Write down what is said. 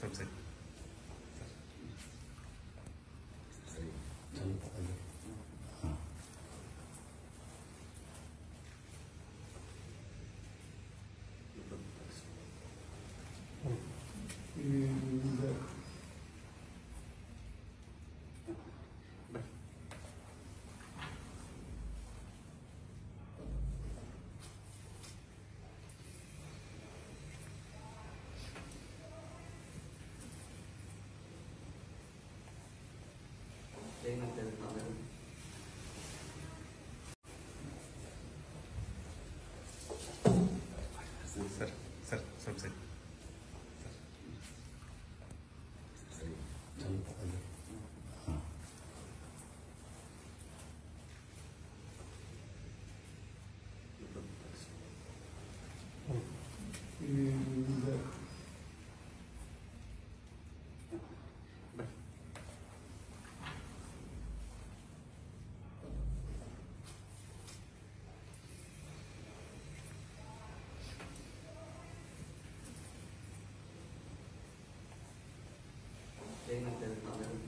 सबसे Mm-hmm. ಸ್ವಲ್ಪ ಸರಿ ಸರ್ ಸರ್ ಸ್ವಲ್ಪ ಸರಿ They need their